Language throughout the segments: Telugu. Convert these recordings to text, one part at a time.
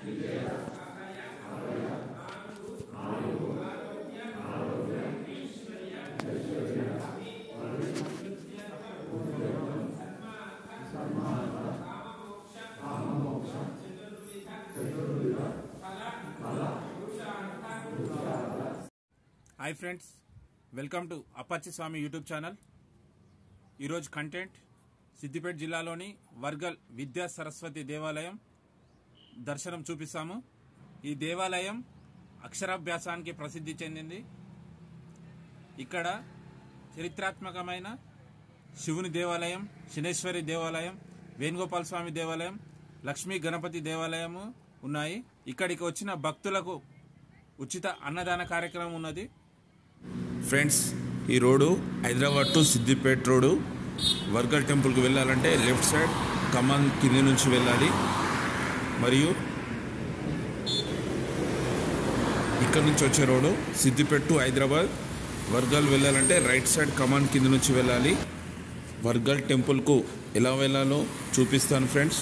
Hi friends welcome to Appachi Swamy YouTube channel ఈరోజు కంటెంట్ సిద్దిపేట జిల్లాలోని వర్గల్ విద్యా సరస్వతి దేవాలయం దర్శనం చూపిస్తాము. ఈ దేవాలయం అక్షరాభ్యాసానికి ప్రసిద్ధి చెందింది. ఇక్కడ చరిత్రాత్మకమైన శివుని దేవాలయం శనేశ్వరి దేవాలయం వేణుగోపాల స్వామి దేవాలయం లక్ష్మీ గణపతి దేవాలయము ఉన్నాయి. ఇక్కడికి వచ్చిన భక్తులకు ఉచిత అన్నదాన కార్యక్రమం ఉన్నది. ఫ్రెండ్స్ ఈ road Hyderabad to Siddipet road. Vargal టెంపుల్కి వెళ్ళాలంటే లెఫ్ట్ సైడ్ ఖమ్మం కింది నుంచి వెళ్ళాలి. మరియు ఇక్కడ నుంచి వచ్చే రోడ్డు సిద్దిపేట టు హైదరాబాద్ వర్గల్ వెళ్ళాలంటే రైట్ సైడ్ కమాన్ కింద నుంచి వెళ్ళాలి. వర్గల్ టెంపుల్కు ఎలా వెళ్ళాలో చూపిస్తాను ఫ్రెండ్స్.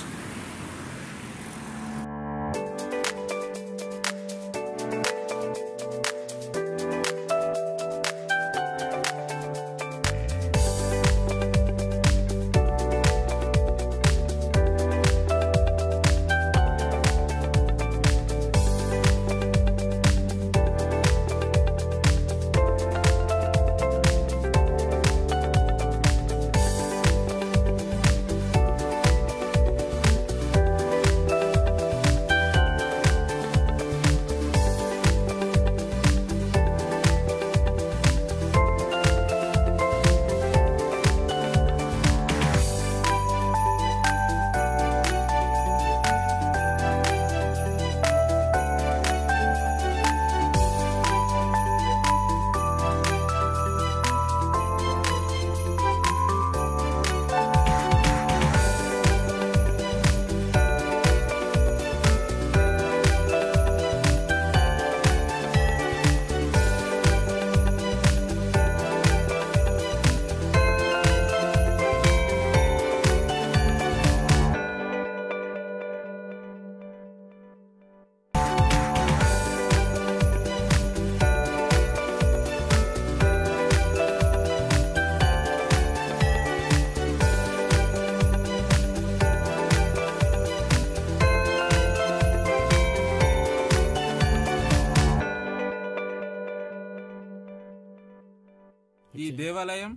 దేవాలయం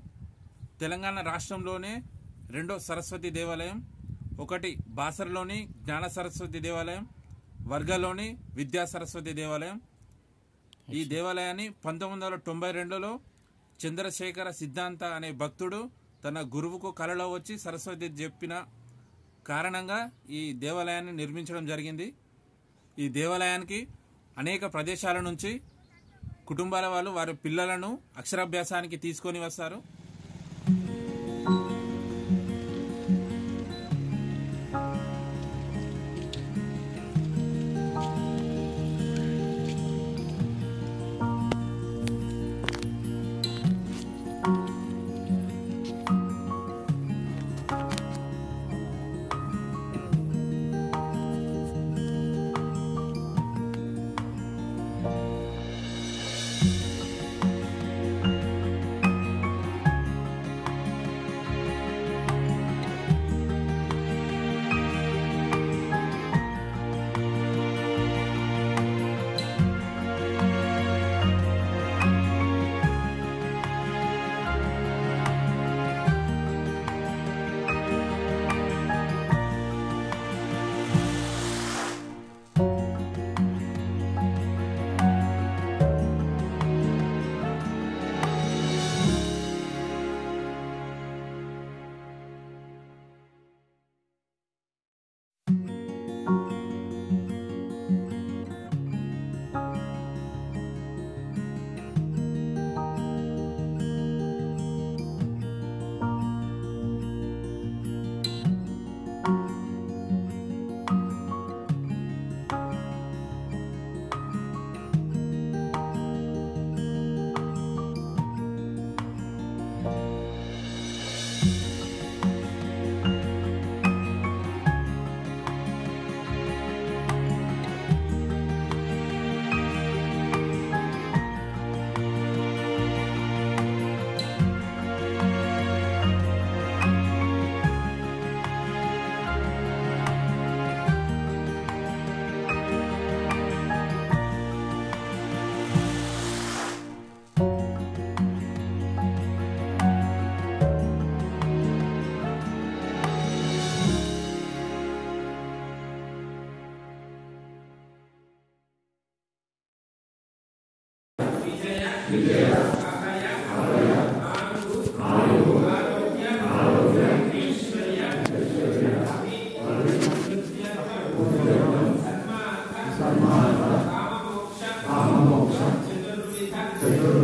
తెలంగాణ రాష్ట్రంలోనే రెండో సరస్వతి దేవాలయం ఒకటి బాసరలోని జ్ఞాన సరస్వతి దేవాలయం వర్గలోని విద్యా సరస్వతి దేవాలయం. ఈ దేవాలయాన్ని పంతొమ్మిది వందల తొంభై రెండులో చంద్రశేఖర సిద్ధాంత అనే భక్తుడు తన గురువుకు కలలో వచ్చి సరస్వతి చెప్పిన కారణంగా ఈ దేవాలయాన్ని నిర్మించడం జరిగింది. ఈ దేవాలయానికి అనేక ప్రదేశాల నుంచి కుటుంబాల వాళ్ళు వారి పిల్లలను అక్షరాభ్యాసానికి తీసుకొని వస్తారు.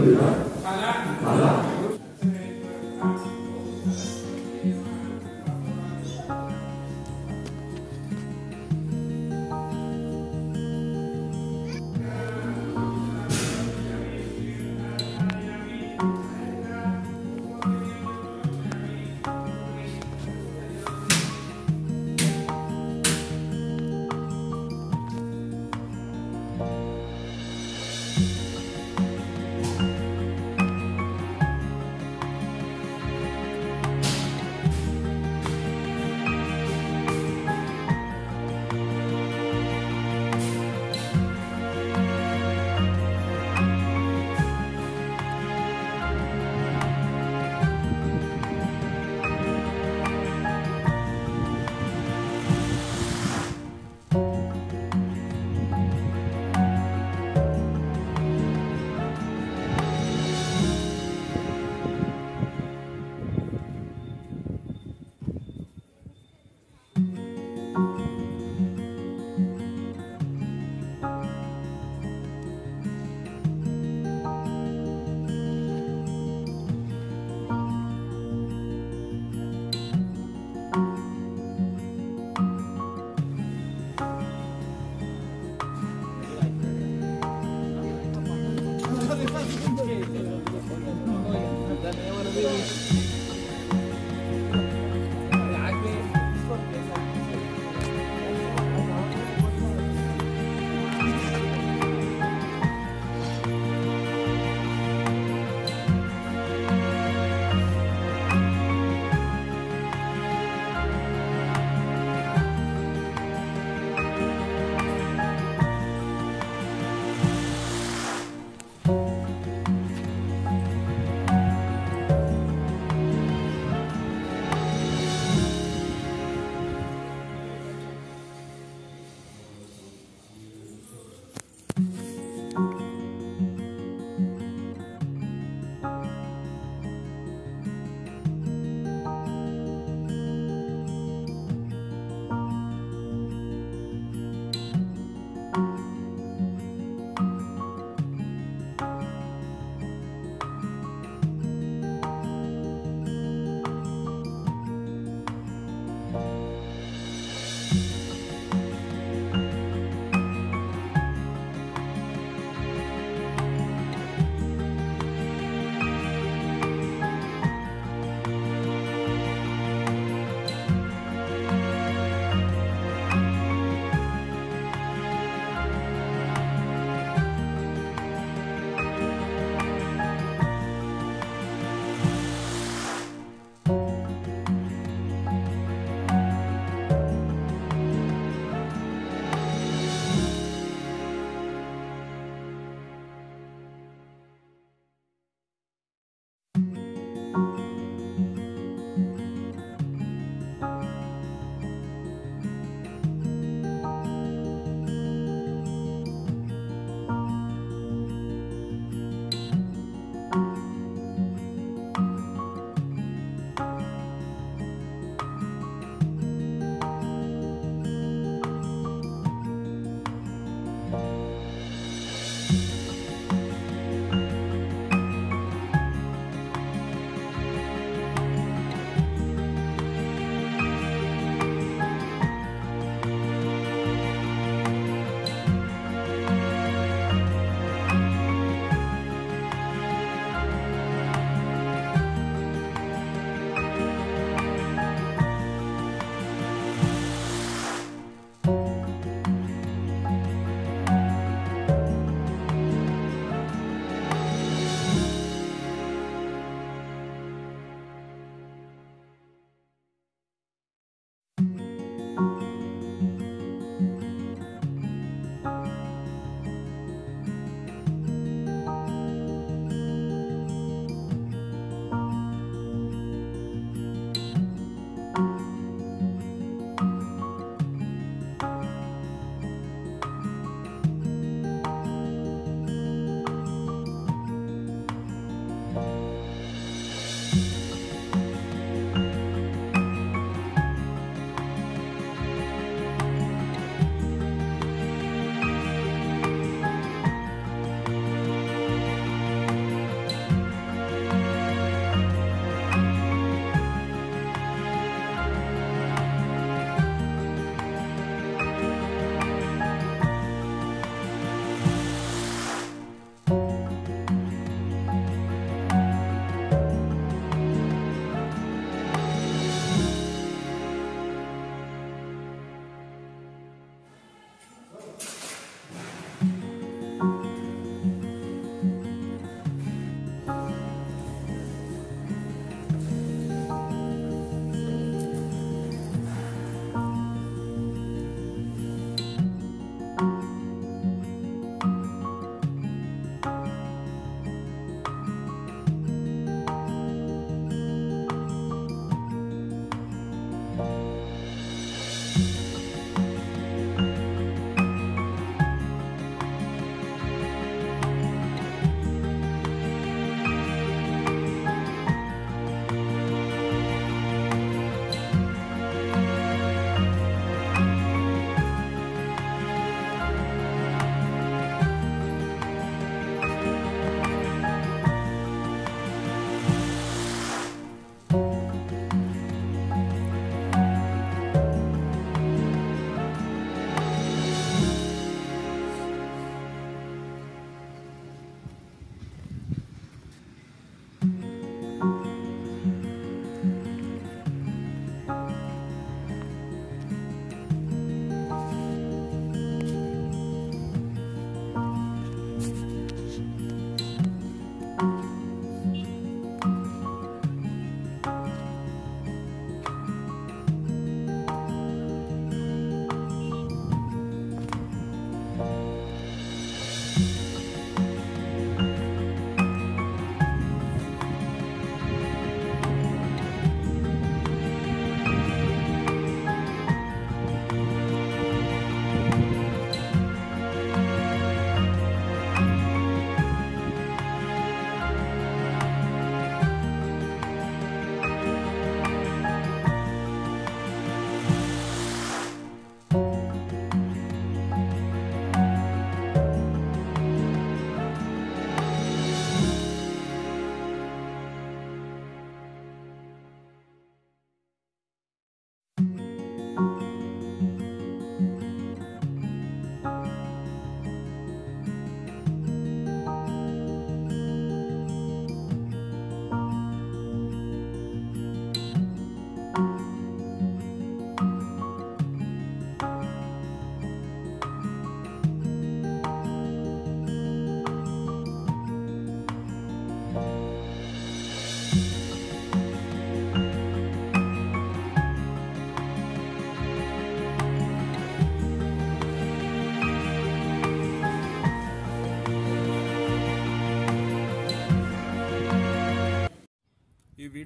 Hallelujah.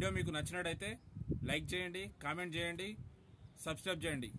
వీడియో మీకు నచ్చినట్టయితే లైక్ చేయండి కామెంట్ చేయండి సబ్స్క్రైబ్ చేయండి.